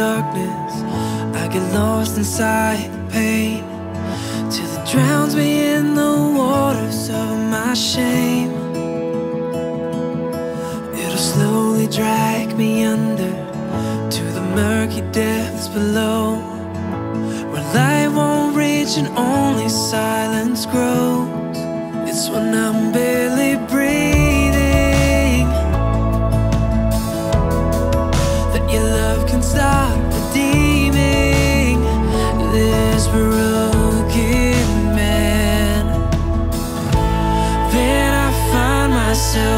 darkness. I get lost inside the pain till it drowns me in the waters of my shame. It'll slowly drag me under to the murky depths below, where light won't reach and only silence grows. It's when I'm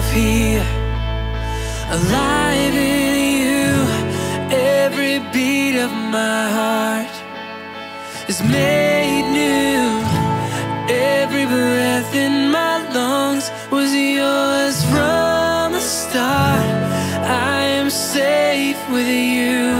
myself here, alive in you. Every beat of my heart is made new. Every breath in my lungs was yours from the start. I am safe with you.